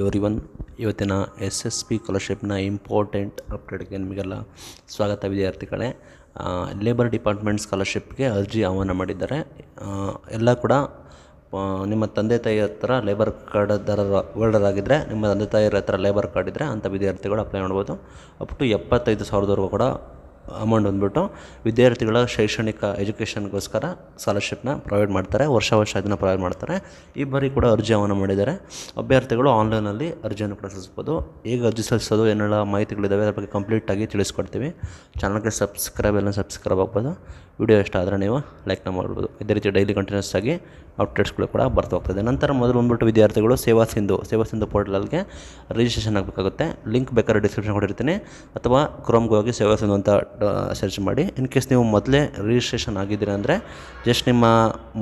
Every one ಇವತ್ತಿನ S S P ಸ್ಕಾಲರ್ಶಿಪ್ನ important ಅಪ್ಡೇಟ್ಗೆ ನಿಮಗೆಲ್ಲ ಸ್ವಾಗತ ವಿದ್ಯಾರ್ಥಿಗಳೇ. ಲೇಬರ್ ಡಿಪಾರ್ಟ್ಮೆಂಟ್ ಸ್ಕಾಲರ್ಶಿಪ್ಗೆ ಅರ್ಜಿ ಆಹ್ವಾನ ಮಾಡಿದ್ದಾರೆ. ಎಲ್ಲ ಕೂಡ ನಿಮ್ಮ ತಂದೆ ತಾಯಿ ಹತ್ರ ಲೇಬರ್ ಕಾರ್ಡ್ ಹೋಲ್ಡರ್ ಆಗಿದ್ದರೆ ನಿಮ್ಮ ತಂದೆ ತಾಯಿಯರ ಹತ್ರ ಲೇಬರ್ ಕಾರ್ಡ್ ಇದ್ದರೆ ಅಂಥ ವಿದ್ಯಾರ್ಥಿಗಳು ಅಪ್ಲೈ ಮಾಡ್ಬೋದು. ಅಪ್ ಟು ಎಪ್ಪತ್ತೈದು ಸಾವಿರದವರೆಗೂ ಕೂಡ ಅಮೌಂಟ್ ಬಂದ್ಬಿಟ್ಟು ವಿದ್ಯಾರ್ಥಿಗಳ ಶೈಕ್ಷಣಿಕ ಎಜುಕೇಷನ್ಗೋಸ್ಕರ ಸ್ಕಾಲರ್ಶಿಪ್ನ ಪ್ರೊವೈಡ್ ಮಾಡ್ತಾರೆ, ವರ್ಷ ವರ್ಷ ಅದನ್ನು ಪ್ರೊವೈಡ್ ಮಾಡ್ತಾರೆ. ಈ ಬಾರಿ ಕೂಡ ಅರ್ಜಿ ಆಹ್ವಾನ ಮಾಡಿದ್ದಾರೆ. ಅಭ್ಯರ್ಥಿಗಳು ಆನ್ಲೈನಲ್ಲಿ ಅರ್ಜಿಯನ್ನು ಕೂಡ ಸಲ್ಲಿಸ್ಬೋದು ಹೇಗೆ ಅರ್ಜಿ ಸಲ್ಲಿಸೋದು, ಏನೆಲ್ಲ ಮಾಹಿತಿಗಳಿದ್ದಾವೆ ಅದ್ರ ಬಗ್ಗೆ ಕಂಪ್ಲೀಟಾಗಿ ತಿಳಿಸ್ಕೊಡ್ತೀವಿ. ಚಾನಲ್ಗೆ ಸಬ್ಸ್ಕ್ರೈಬ್ ಎಲ್ಲ ಸಬ್ಸ್ಕ್ರೈಬ್ ಆಗ್ಬೋದು. ವಿಡಿಯೋ ಇಷ್ಟ ಆದರೆ ನೀವು ಲೈಕ್ನ ಮಾಡ್ಬೋದು. ಇದೇ ರೀತಿ ಡೈಲಿ ಕಂಟಿನ್ಯೂಸ್ ಆಗಿ ಅಪ್ಡೇಟ್ಸ್ಗಳು ಕೂಡ ಬರ್ತಾ ಹೋಗ್ತದೆ. ನಂತರ ಮೊದಲು ಬಂದ್ಬಿಟ್ಟು ವಿದ್ಯಾರ್ಥಿಗಳು ಸೇವಾ ಸಿಂಧು ಸೇವಾ ಸಿಂಧು ಪೋರ್ಟಲ್ಗೆ ರಿಜಿಸ್ಟ್ರೇಷನ್ ಆಗಬೇಕಾಗುತ್ತೆ. ಲಿಂಕ್ ಬೇಕಾದ್ರೆ ಡಿಸ್ಕ್ರಿಪ್ಷನ್ ಕೊಟ್ಟಿರ್ತೀನಿ. ಅಥವಾ ಕ್ರೋಮ್ಗೆ ಹೋಗಿ ಸೇವಾ ಸಿಂಧು ಅಂತ ಸರ್ಚ್ ಮಾಡಿ. ಇನ್ ಕೇಸ್ ನೀವು ಮೊದಲೇ ರಿಜಿಸ್ಟ್ರೇಷನ್ ಆಗಿದ್ದೀರಾ ಅಂದರೆ ಜಸ್ಟ್ ನಿಮ್ಮ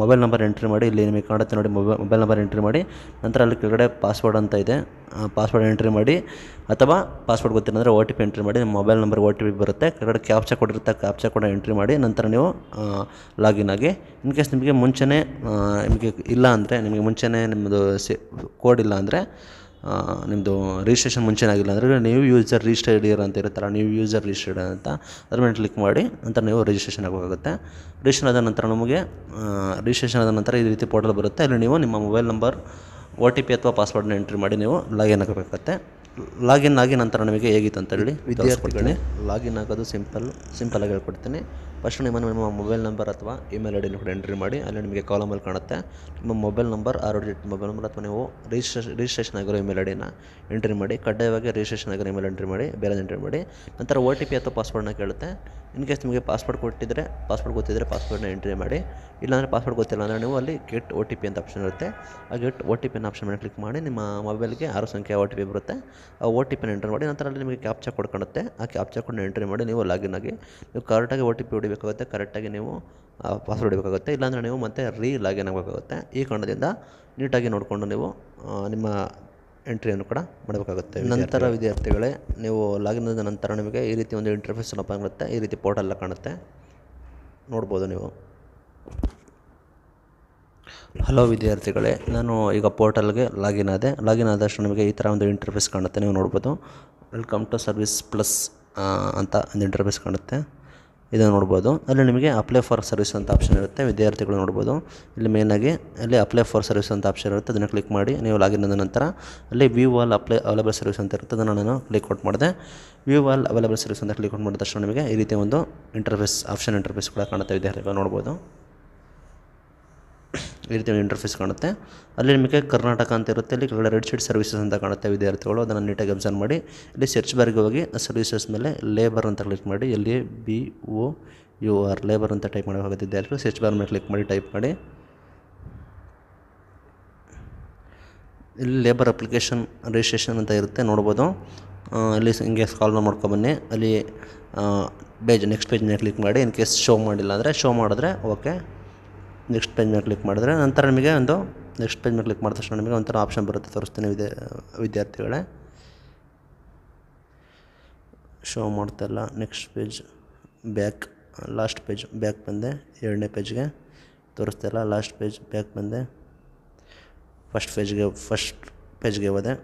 ಮೊಬೈಲ್ ನಂಬರ್ ಎಂಟ್ರಿ ಮಾಡಿ. ಇಲ್ಲಿ ನಿಮಗೆ ಕಾಣುತ್ತೆ ನೋಡಿ ಮೊಬೈಲ್ ಮೊಬೈಲ್ ನಂಬರ್ ಎಂಟ್ರಿ ಮಾಡಿ. ನಂತರ ಅಲ್ಲಿ ಕೆಳಗಡೆ ಪಾಸ್ವರ್ಡ್ ಅಂತ ಇದೆ. ಪಾಸ್ವರ್ಡ್ ಎಂಟ್ರಿ ಮಾಡಿ. ಅಥವಾ ಪಾಸ್ವರ್ಡ್ ಗೊತ್ತಿಲ್ಲ ಅಂದರೆ ಓ ಟಿ ಪಿ ಎಂಟ್ರಿ ಮಾಡಿ. ನಿಮ್ಮ mobile number O T P ಬರುತ್ತೆ. ಕೆಳಗಡೆ ಕ್ಯಾಪ್ಚಾ ಕೊಟ್ಟಿರುತ್ತೆ ಕ್ಯಾಪ್ಚಾ ಕೂಡ ಎಂಟ್ರಿ ಮಾಡಿ. ನಂತರ ನೀವು ಲಾಗಿನ್ ಆಗಿ. ಇನ್ ಕೇಸ್ ನಿಮಗೆ ಮುಂಚೆನೇ ನಿಮಗೆ ಇಲ್ಲ ಅಂದರೆ ನಿಮಗೆ ಮುಂಚೆನೇ ನಿಮ್ಮದು ಸೇ ಕೋಡ್ ಇಲ್ಲ ಅಂದರೆ ನಿಮ್ಮದು ರಿಜಿಸ್ಟ್ರೇಷನ್ ಮುಂಚೆನೇ ಆಗಿಲ್ಲ ಅಂದರೆ ನೀವು ಯೂಸರ್ ರಿಜಿಸ್ಟರ್ಡ್ ಅಂತ ಇರುತ್ತಲ್ಲ ನೀವು ಯೂಸರ್ ರಿಜಿಸ್ಟರ್ಡ್ ಅಂತ ಅದ್ರ ಮೇಲೆ ಕ್ಲಿಕ್ ಮಾಡಿ ನಂತರ ನೀವು ರಿಜಿಸ್ಟ್ರೇಷನ್ ಆಗಬೇಕಾಗುತ್ತೆ. ರಿಜಿಸ್ಟ್ರೇಷನ್ ಆದ ನಂತರ ನಮಗೆ ರಿಜಿಸ್ಟ್ರೇಷನ್ ಆದ ನಂತರ ಈ ರೀತಿ ಪೋರ್ಟಲ್ ಬರುತ್ತೆ. ಅಲ್ಲಿ ನೀವು ನಿಮ್ಮ mobile number O T P ಅಥವಾ ಪಾಸ್ವರ್ಡ್ನ ಎಂಟ್ರಿ ಮಾಡಿ ನೀವು ಲಾಗಿನ್ ಆಗಬೇಕಾಗುತ್ತೆ. ಲಾಗಿನ್ ಆಗಿ ನಂತರ ನಿಮಗೆ ಹೇಗಿತ್ತು ಅಂತ ಹೇಳಿ ವಿದ್ಯಾರ್ಥಿಗಳೇ ಲಾಗಿನ್ ಆಗೋದು ಸಿಂಪಲ್ ಸಿಂಪಲಾಗಿ ಹೇಳ್ಕೊಡ್ತೀನಿ. ಫಸ್ಟ್ ನಿಮ್ಮ ನಿಮ್ಮ ಮೊಬೈಲ್ ನಂಬರ್ ಅಥವಾ ಇಮೇಲ್ ಐ ಡಿನ ಕೂಡ ಎಂಟ್ರಿ ಮಾಡಿ, ಅಲ್ಲಿ ನಿಮಗೆ ಕಾಲಮಲ್ಲಿ ಕಾಣುತ್ತೆ. ನಿಮ್ಮ ಮೊಬೈಲ್ ನಂಬರ್, ಆರು ಡಿಜಿಟ್ ಮೊಬೈಲ್ ನಂಬರ್ ಅಥವಾ ನೀವು ರಿಜಿಸ್ಟ್ರೇಷನ್ ರಿಜಿಸ್ಟ್ರೇಷನ್ ಆಗಿರೋ ಇಮೇಲ್ ಐ ಡಿನ ಎಂಟ್ರಿ ಮಾಡಿ, ಕಡ್ಡಾಯವಾಗಿ ರಿಜಿಸ್ಟ್ರೇಷನ್ ಆಗಿರೋ ಇಮೇಲ್ ಎಂಟ್ರಿ ಮಾಡಿ ಬೇರೆ ಎಂಟ್ರಿ ಮಾಡಿ. ನಂತರ ಒ ಟಿ ಪಿ ಅಥವಾ ಪಾಸ್ವರ್ಡ್ನ ಕೇಳುತ್ತೆ. ಇನ್ ಕೇಸ್ ನಿಮಗೆ ಪಾಸ್ವರ್ಡ್ ಕೊಟ್ಟಿದ್ದರೆ ಪಾಸ್ವರ್ಡ್ ಗೊತ್ತಿದ್ದರೆ ಪಾಸ್ವರ್ಡ್ನ ಎಂಟ್ರಿ ಮಾಡಿ. ಇಲ್ಲಾಂದರೆ ಪಾಸ್ವರ್ಡ್ ಗೊತ್ತಿಲ್ಲ ಅಂದರೆ ನೀವು ಅಲ್ಲಿ ಗೆಟ್ ಒ ಟಿ ಪಿ ಅಂತ ಆಪ್ಷನ್ ಇರುತ್ತೆ. ಆ ಗೆಟ್ ಒ ಟಿ ಪಿನ ಆಪ್ಷನ್ ಮೇಲೆ ಕ್ಲಿಕ್ ಮಾಡಿ, ನಿಮ್ಮ ಮೊಬೈಲ್ಗೆ ಆರು ಸಂಖ್ಯೆ ಒ ಟಿ ಪಿ ಬರುತ್ತೆ. ಆ ಒ ಟಿ ಪಿನ ಎಂಟ್ರಿ ಮಾಡಿ, ನಂತರ ಅಲ್ಲಿ ನಿಮಗೆ ಕ್ಯಾಪ್ಚಾ ಕೊಡ್ಕೊಳುತ್ತೆ ಆ ಕ್ಯಾಪ್ಚಾ ಕೊಡ್ನ ಎಂಟ್ರಿ ಮಾಡಿ ನೀವು ಲಾಗಿನ್ ಆಗಿ, ನೀವು ಕರೆಕ್ಟಾಗಿ ಒ ಟಿ ಪಿ ಹೊಡಿಬೇಕಾಗುತ್ತೆ, ಕರೆಕ್ಟಾಗಿ ನೀವು ಪಾಸ್ವರ್ಡ್ ಹೊಡಿಬೇಕಾಗುತ್ತೆ, ಇಲ್ಲಾಂದರೆ ನೀವು ಮತ್ತೆ ರೀ ಲಾಗಿನ್ ಆಗಬೇಕಾಗುತ್ತೆ. ಈ ಕಾರಣದಿಂದ ನೀಟಾಗಿ ನೋಡಿಕೊಂಡು ನೀವು ನಿಮ್ಮ ಎಂಟ್ರಿಯನ್ನು ಕೂಡ ಮಾಡಬೇಕಾಗುತ್ತೆ ನಂತರ ವಿದ್ಯಾರ್ಥಿಗಳೇ, ನೀವು ಲಾಗಿನ್ ಆದ ನಂತರ ನಿಮಗೆ ಈ ರೀತಿ ಒಂದು ಇಂಟರ್ಫೇಸ್ ಓಪನ್ ಆಗುತ್ತೆ, ಈ ರೀತಿ ಪೋರ್ಟಲ್ ಕಾಣುತ್ತೆ. ನೋಡ್ಬೋದು ನೀವು. ಹಲೋ ವಿದ್ಯಾರ್ಥಿಗಳೇ, ನಾನು ಈಗ ಪೋರ್ಟಲ್ಗೆ ಲಾಗಿನ್ ಆದೆ. ಲಾಗಿನ್ ಆದಷ್ಟು ನಿಮಗೆ ಈ ಥರ ಒಂದು ಇಂಟರ್ಫೇಸ್ ಕಾಣುತ್ತೆ, ನೀವು ನೋಡ್ಬೋದು. ವೆಲ್ಕಮ್ ಟು ಸರ್ವಿಸ್ ಪ್ಲಸ್ ಅಂತ ಒಂದು ಇಂಟರ್ಫೇಸ್ ಕಾಣುತ್ತೆ. ಇದನ್ನು ನೋಡ್ಬೋದು. ಅಲ್ಲಿ ನಿಮಗೆ ಅಪ್ಲೈ ಫಾರ್ ಸರ್ವಿಸ್ ಅಂತ ಆಪ್ಷನ್ ಇರುತ್ತೆ. ವಿದ್ಯಾರ್ಥಿಗಳು ನೋಡ್ಬೋದು. ಇಲ್ಲಿ ಮೇನಾಗಿ ಅಲ್ಲಿ ಅಪ್ಲೈ ಫಾರ್ ಸರ್ವಿಸ್ ಅಂತ ಆಪ್ಷನ್ ಇರುತ್ತೆ. ಅದನ್ನು ಕ್ಲಿಕ್ ಮಾಡಿ ನೀವು ಲಾಗಿನ್ ಆದ ನಂತರ ಅಲ್ಲಿ view all apply available service ಅಂತ ಇರುತ್ತೆ. ಅದನ್ನು ನಾನು ಕ್ಲಿಕ್ ಔಟ್ ಮಾಡಿದೆ. ವ್ಯೂ ಆಲ್ ಅವೈಲೇಬಲ್ ಸರ್ವಿಸ್ ಅಂತ ಕ್ಲಿಕ್ ಔಟ್ ಮಾಡಿದ ತಕ್ಷಣ ನಿಮಗೆ ಈ ರೀತಿ ಒಂದು ಇಂಟರ್ಫೇಸ್ ಆಪ್ಷನ್ ಇಂಟರ್ಫೇಸ್ ಕೂಡ ಕಾಣುತ್ತೆ. ವಿದ್ಯಾರ್ಥಿಗಳು ನೋಡ್ಬೋದು. ಈ ರೀತಿ ಇಂಟರ್ಫೇಸ್ ಕಾಣುತ್ತೆ. ಅಲ್ಲಿ ನಿಮಗೆ ಕರ್ನಾಟಕ ಅಂತ ಇರುತ್ತೆ, ಅಲ್ಲಿ ಕೆಳಗಡೆ ರೆಡ್ ಶೀಟ್ ಸರ್ವಿಸಸ್ ಅಂತ ಕಾಣುತ್ತೆ ವಿದ್ಯಾರ್ಥಿಗಳು. ಅದನ್ನು ನೀಟಾಗಿ ಅಬ್ಸರ್ವ್ ಮಾಡಿ. ಇಲ್ಲಿ ಸರ್ಚ್ ಬಾರ್ಗೆ ಹೋಗಿ ಸರ್ವಿಸಸ್ ಮೇಲೆ ಲೇಬರ್ ಅಂತ ಕ್ಲಿಕ್ ಮಾಡಿ ಎಲ್ಲಿ B O U R labour ಅಂತ ಟೈಪ್ ಮಾಡಬೇಕಾಗುತ್ತೆ ವಿದ್ಯಾರ್ಥಿಗಳು. ಸರ್ಚ್ ಬಾರ್ ಮೇಲೆ ಕ್ಲಿಕ್ ಮಾಡಿ ಟೈಪ್ ಮಾಡಿ. ಇಲ್ಲಿ ಲೇಬರ್ ಅಪ್ಲಿಕೇಶನ್ ರಿಜಿಸ್ಟ್ರೇಷನ್ ಅಂತ ಇರುತ್ತೆ, ನೋಡ್ಬೋದು. ಇಲ್ಲಿ ಹಿಂಗೆ ಸ್ಕಾಲ್ ಮಾಡ್ಕೊಬನ್ನಿ ಅಲ್ಲಿ ಪೇಜ್ ನೆಕ್ಸ್ಟ್ ಪೇಜ್ನ ಕ್ಲಿಕ್ ಮಾಡಿ. ಇನ್ ಕೇಸ್ ಶೋ ಮಾಡಿಲ್ಲ ಅಂದರೆ ಶೋ ಮಾಡಿದ್ರೆ ಓಕೆ ನೆಕ್ಸ್ಟ್ ಪೇಜ್ ಮೇಲೆ ಕ್ಲಿಕ್ ಮಾಡಿದ್ರೆ ನಂತರ ನಿಮಗೆ ಒಂದು ನೆಕ್ಸ್ಟ್ ಪೇಜ್ ಮೇಲೆ ಕ್ಲಿಕ್ ಮಾಡಿದ ತಕ್ಷಣ ನಿಮಗೆ ಒಂಥರ ಆಪ್ಷನ್ ಬರುತ್ತೆ. ತೋರಿಸ್ತೀನಿ ವಿದ್ಯಾ, ವಿದ್ಯಾರ್ಥಿಗಳೇ. ಶೋ ಮಾಡ್ತಾಯಿಲ್ಲ next page back last page back ಬಂದೆ. ಎರಡನೇ ಪೇಜ್ಗೆ ತೋರಿಸ್ತಾಯಿಲ್ಲ ಲಾಸ್ಟ್ ಪೇಜ್ ಬ್ಯಾಕ್ ಬಂದೆ. ಫಸ್ಟ್ ಪೇಜ್ಗೆ ಫಸ್ಟ್ ಪೇಜ್ಗೆ ಹೋದೆ.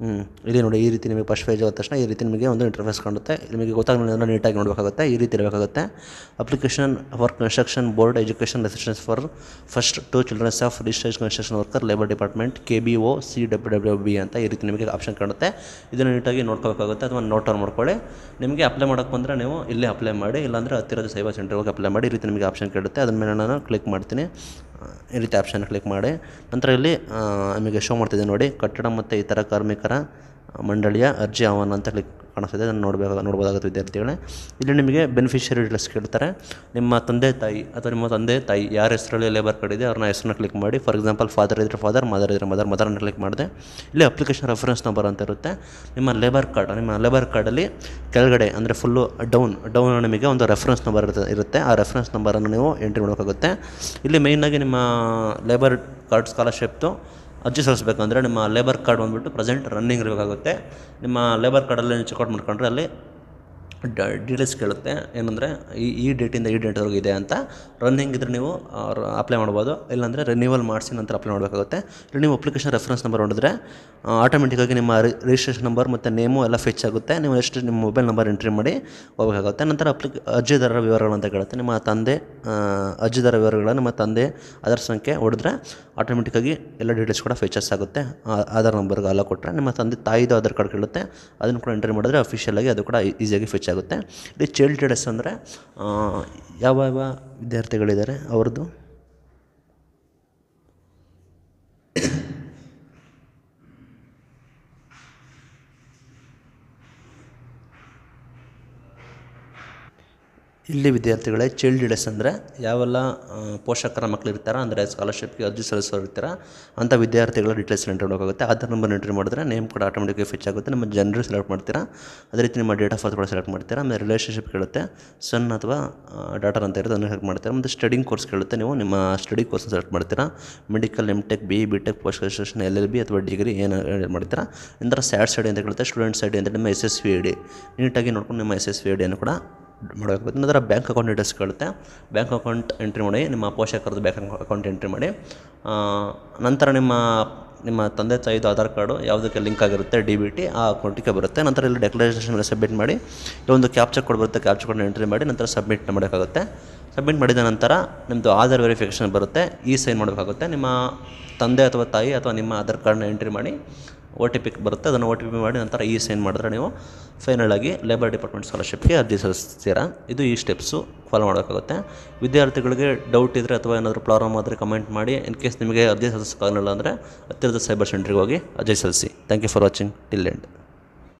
ಹ್ಞೂ ಇಲ್ಲಿ ನೋಡಿ ಈ ರೀತಿ ನಿಮಗೆ ಫಸ್ಟ್ ಪೇಜ್ ಆದ ತಕ್ಷಣ ಈ ರೀತಿ ನಿಮಗೆ ಒಂದು ಇಂಟರ್ಫೇಸ್ ಕಾಣುತ್ತೆ. ನಿಮಗೆ ಗೊತ್ತಾಗಲಿಲ್ಲ ನೀಟಾಗಿ ನೋಡಬೇಕಾಗುತ್ತೆ, ಈ ರೀತಿ ಇರಬೇಕಾಗುತ್ತೆ. Application for construction board education resistance for first two children's of registration construction worker labour department K B O C W W B ಅಂತ ಈ ರೀತಿ ನಿಮಗೆ ಆಪ್ಷನ್ ಕಾಣುತ್ತೆ. ಇದನ್ನು ನೀಟಾಗಿ ನೋಡ್ಕೋಬೇಕಾಗುತ್ತೆ, ಅಥವಾ ನೋಟ್ ಆನ್ ಮಾಡ್ಕೊಳ್ಳಿ. ನಿಮಗೆ ಅಪ್ಲೈ ಮಾಡೋಕೆ ಬಂದರೆ ನೀವು ಇಲ್ಲೇ ಅಪ್ಲೈ ಮಾಡಿ, ಇಲ್ಲಾಂದರೆ ಹತ್ತಿರದ ಸೇವಾ ಸೆಂಟರ್ ಹೋಗಿ ಅಪ್ಲೈ ಮಾಡಿ, ಈ ರೀತಿ ನಿಮಗೆ ಆಪ್ಷನ್ ಕೇಳುತ್ತೆ. ಅದನ್ನ ನಾನು ಕ್ಲಿಕ್ ಮಾಡ್ತೀನಿ. ಈ ರೀತಿ ಆಪ್ಷನ್ ಕ್ಲಿಕ್ ಮಾಡಿ. ನಂತರ ಇಲ್ಲಿ ನಿಮಗೆ ಶೋ ಮಾಡ್ತಿದ್ದೆ ನೋಡಿ, ಕಟ್ಟಡ ಮತ್ತು ಇತರ ಕಾರ್ಮಿಕರ ಮಂಡಳಿಯ ಅರ್ಜಿ ಆಹ್ವಾನ ಅಂತ ಕ್ಲಿಕ್ ಕಾಣಿಸ್ತಿದೆ. ಅದನ್ನು ನೋಡಬೇಕು, ನೋಡ್ಬೋದಾಗುತ್ತೆ ವಿದ್ಯಾರ್ಥಿಗಳೇ. ಇಲ್ಲಿ ನಿಮಗೆ ಬೆನಿಫಿಷರಿ ಡೀಟೇಲ್ಸ್ ಕೇಳ್ತಾರೆ. ನಿಮ್ಮ ತಂದೆ ತಾಯಿ ಅಥವಾ ನಿಮ್ಮ ತಂದೆ ತಾಯಿ ಯಾರ ಹೆಸರಲ್ಲಿ ಲೇಬರ್ ಕಾರ್ಡ್ ಇದೆ, ಅವ್ರನ್ನ ಹೆಸರನ್ನ ಕ್ಲಿಕ್ ಮಾಡಿ. ಫಾರ್ ಎಕ್ಸಾಂಪಲ್ ಫಾದರ್ ಇದ್ದರೆ ಫಾದರ್ ಮದರ್ ಇದ್ದರೆ ಮದರ್ ಮದರನ್ನ ಕ್ಲಿಕ್ ಮಾಡಿದೆ. ಇಲ್ಲಿ ಅಪ್ಲಿಕೇಶನ್ ರೆಫರೆನ್ಸ್ ನಂಬರ್ ಅಂತ ಇರುತ್ತೆ. ನಿಮ್ಮ ಲೇಬರ್ ಕಾರ್ಡ್ ನಿಮ್ಮ ಲೇಬರ್ ಕಾರ್ಡಲ್ಲಿ ಕೆಳಗಡೆ ಅಂದರೆ ಫುಲ್ಲು ಡೌನ್ ಡೌನ್ ನಿಮಗೆ ಒಂದು ರೆಫರೆನ್ಸ್ ನಂಬರ್ ಇರುತ್ತೆ ಇರುತ್ತೆ. ಆ ರೆಫರೆನ್ಸ್ ನಂಬರನ್ನು ನೀವು ಎಂಟ್ರಿ ಮಾಡಬೇಕಾಗುತ್ತೆ. ಇಲ್ಲಿ ಮೇಯ್ನಾಗಿ ನಿಮ್ಮ ಲೇಬರ್ ಕಾರ್ಡ್ ಸ್ಕಾಲರ್ಶಿಪ್ದು ಅರ್ಜಿ ಸಲ್ಲಿಸಬೇಕಂದ್ರೆ ನಿಮ್ಮ ಲೇಬರ್ ಕಾರ್ಡ್ ಬಂದುಬಿಟ್ಟು ಪ್ರೆಸೆಂಟ್ ರನ್ನಿಂಗ್ ಇರಬೇಕಾಗುತ್ತೆ. ನಿಮ್ಮ ಲೇಬರ್ ಕಾರ್ಡಲ್ಲಿ ಚೆಕ್ಔಟ್ ಮಾಡ್ಕೊಂಡ್ರೆ ಅಲ್ಲಿ ಡೀಟೇಲ್ಸ್ ಕೇಳುತ್ತೆ. ಏನಂದರೆ, ಈ ಈ ಡೇಟಿಂದ ಈ ಡೇಟ್ವರೆಗೂ ಇದೆ ಅಂತ. ರನ್ನಿಂಗ್ ಇದ್ದರೆ ನೀವು ಅಪ್ಲೈ ಮಾಡ್ಬೋದು. ಇಲ್ಲಾಂದರೆ ರಿನ್ಯೂವಲ್ ಮಾಡಿಸಿ ನಂತರ ಅಪ್ಲೈ ಮಾಡಬೇಕಾಗುತ್ತೆ. ನೀವು ಅಪ್ಲಿಕೇಶನ್ ರೆಫರೆನ್ಸ್ ನಂಬರ್ ಹೊಡೆದ್ರೆ ಆಟೋಮೆಟಿಕ್ಕಾಗಿ ನಿಮ್ಮ ರಿಜಿಸ್ಟ್ರೇಷನ್ ನಂಬರ್ ಮತ್ತು ನೇಮು ಎಲ್ಲ ಫೆಚ್ ಆಗುತ್ತೆ. ನೀವು ಎಷ್ಟು ನಿಮ್ಮ ಮೊಬೈಲ್ ನಂಬರ್ ಎಂಟ್ರಿ ಮಾಡಿ ಹೋಗಬೇಕಾಗುತ್ತೆ. ನಂತರ ಅಪ್ಲಿಕ್ ಅರ್ಜಿದಾರರ ವಿವರಗಳು ಅಂತ ಕೇಳುತ್ತೆ. ನಿಮ್ಮ ತಂದೆ ಅರ್ಜಿದಾರ ವಿವರಗಳು ನಿಮ್ಮ ತಂದೆ, ಆಧಾರ್ ಸಂಖ್ಯೆ ಹೊಡೆದ್ರೆ ಆಟೋಮೆಟಿಕ್ಕಾಗಿ ಎಲ್ಲ ಡೀಟೇಲ್ಸ್ ಕೂಡ ಫೀಚರ್ಸ್ ಆಗುತ್ತೆ. ಆಧಾರ್ ನಂಬರ್ಗೆ ಅಲ್ಲ ಕೊಟ್ಟರೆ ನಿಮ್ಮ ತಂದೆ ತಾಯಿದು ಆಧಾರ್ ಕಾರ್ಡ್ ಕೇಳುತ್ತೆ. ಅದನ್ನು ಕೂಡ ಎಂಟ್ರಿ ಮಾಡಿದ್ರೆ ಅಫಿಷಿಯಲಾಗಿ ಅದು ಕೂಡ ಈಸಿಯಾಗಿ ಫೆಚ್ ಆಗುತ್ತೆ. ಇಲ್ಲಿ ಚೈಲ್ಡ್ ಡೀಟೇಲ್ಸ್ ಅಂದರೆ ಯಾವ ಯಾವ ವಿದ್ಯಾರ್ಥಿಗಳಿದ್ದಾರೆ ಅವ್ರದ್ದು? ಇಲ್ಲಿ ವಿದ್ಯಾರ್ಥಿಗಳೇ ಚೈಲ್ಡ್ ಡೇಸ್ ಅಂದರೆ ಯಾವೆಲ್ಲ ಪೋಷಕರ ಮಕ್ಕಳು ಇರ್ತಾರೋ ಅಂದರೆ ಸ್ಕಾಲರ್ಶಿಪ್ಗೆ ಅರ್ಜಿ ಸಲ್ಲಿಸೋರು ಇರ್ತಾರ ಅಂಥ ವಿದ್ಯಾರ್ಥಿಗಳ ಡೀಟೇಲ್ಸ್ ಎಂಟ್ರಿ ಮಾಡೋಕ್ಕಾಗುತ್ತೆ ಆಧಾರ್ ನಂಬರ್ ಎಂಟ್ರಿ ಮಾಡಿದ್ರೆ ನೇಮ್ ಕೂಡ ಆಟೋಮೆಟಿಕ್ಗೆ ಫಿಚ್ ಆಗುತ್ತೆ. ನಿಮ್ಮ ಜನರು ಸೆಲೆಕ್ಟ್ ಮಾಡ್ತೀರಾ, ಅದೇ ರೀತಿ ನಿಮ್ಮ ಡೇಟ್ ಆಫ್ ಬರ್ತ್ ಕೂಡ ಸೆಲೆಕ್ಟ್ ಮಾಡ್ತೀರಾ, ಆಮೇಲೆ ರಿಲೇಷನ್ಶಿಪ್ ಕೇಳುತ್ತೆ ಸನ್ ಅಥವಾ ಡಾಟರ್ ಅಂತ ಇರೋದು ಅದನ್ನು ಸೆಲೆಕ್ಟ್ ಮಾಡ್ತೀರಾ, ಮತ್ತು ಸ್ಟಡಿಂಗ್ ಕೋರ್ಸ್ ಕೇಳುತ್ತೆ ನೀವು, ನಿಮ್ಮ ಸ್ಟಡಿ ಕೋರ್ಸ್ ಸೆಲೆಕ್ಟ್ ಮಾಡ್ತೀರಾ medical M tech B B tech post graduation L L B ಅಥವಾ ಡಿಗ್ರಿ ಏನು ಮಾಡ್ತೀರಾ ನಂತರ ಸ್ಯಾಡ್ ಸೈಡ್ ಅಂತ ಕೇಳುತ್ತೆ ಸ್ಟೂಡೆಂಟ್ ಸೈಡ್ ಅಂತ ನಿಮ್ಮ S S V I D ನೀಟಾಗಿ ನೋಡ್ಕೊಂಡು ನಿಮ್ಮ ಎಸ್ ಎಸ್ ವಿ ಐ ಡಿಯನ್ನು ಕೂಡ ಮಾಡಬೇಕಾಗುತ್ತೆ ನಂತರ ಬ್ಯಾಂಕ್ ಅಕೌಂಟ್ ಡೀಟೇಲ್ಸ್ ಕೇಳುತ್ತೆ. ಬ್ಯಾಂಕ್ ಅಕೌಂಟ್ ಎಂಟ್ರಿ ಮಾಡಿ, ನಿಮ್ಮ ಪೋಷಕರದ್ದು ಬ್ಯಾಂಕ್ ಅಕೌಂಟ್ ಎಂಟ್ರಿ ಮಾಡಿ. ನಂತರ ನಿಮ್ಮ ನಿಮ್ಮ ತಂದೆ ತಾಯಿದು ಆಧಾರ್ ಕಾರ್ಡು ಯಾವುದಕ್ಕೆ ಲಿಂಕ್ ಆಗಿರುತ್ತೆ, ಡಿ ಬಿ ಟಿ ಆ ಅಕೌಂಟಿಗೆ ಬರುತ್ತೆ. ನಂತರ ಇಲ್ಲಿ ಡೆಕ್ಲರೇಷನ್ ಸಬ್ಮಿಟ್ ಮಾಡಿ ಒಂದು ಕ್ಯಾಪ್ಚರ್ ಕೋಡ್ ಬರುತ್ತೆ, ಕ್ಯಾಪ್ಚರ್ ಕೋಡ್ನ ಎಂಟ್ರಿ ಮಾಡಿ, ನಂತರ ಸಬ್ಮಿಟ್ ಮಾಡಬೇಕಾಗುತ್ತೆ ಸಬ್ಮಿಟ್ ಮಾಡಿದ ನಂತರ ನಿಮ್ಮದು ಆಧಾರ್ ವೆರಿಫಿಕೇಷನ್ ಬರುತ್ತೆ. ಈ ಸೈನ್ ಮಾಡಬೇಕಾಗುತ್ತೆ ನಿಮ್ಮ ತಂದೆ ಅಥವಾ ತಾಯಿ ಅಥವಾ ನಿಮ್ಮ ಆಧಾರ್ ಕಾರ್ಡ್ನ ಎಂಟ್ರಿ ಮಾಡಿ ಒ ಟಿ ಪಿ ಬರುತ್ತೆ. ಅದನ್ನು ಒ ಟಿ ಪಿ ಮಾಡಿ ನಂತರ ಈ ಸೈನ್ ಮಾಡಿದ್ರೆ ನೀವು ಫೈನಲ್ ಆಗಿ ಲೇಬರ್ ಡಿಪಾರ್ಟ್ಮೆಂಟ್ ಸ್ಕಾಲರ್ಶಿಪ್ಗೆ ಅರ್ಜಿ ಸಲ್ಲಿಸ್ತೀರಾ. ಇದು ಈ ಸ್ಟೆಪ್ಸು ಫಾಲೋ ಮಾಡೋಕ್ಕಾಗುತ್ತೆ. ವಿದ್ಯಾರ್ಥಿಗಳಿಗೆ ಡೌಟ್ ಇದ್ದರೆ ಅಥವಾ ಏನಾದರೂ ಪ್ರಾಬ್ಲಮ್ ಆದರೆ ಕಮೆಂಟ್ ಮಾಡಿ. ಇನ್ ಕೇಸ್ ನಿಮಗೆ ಅರ್ಜಿ ಸಲ್ಲಿಸೋಕ್ಕಾಗಲಿಲ್ಲ ಅಂದರೆ ಹತ್ತಿರದ ಸೈಬರ್ ಸೆಂಟ್ರಿಗೆ ಹೋಗಿ ಅರ್ಜಿ ಸಲ್ಲಿಸಿ. Thank you for watching till end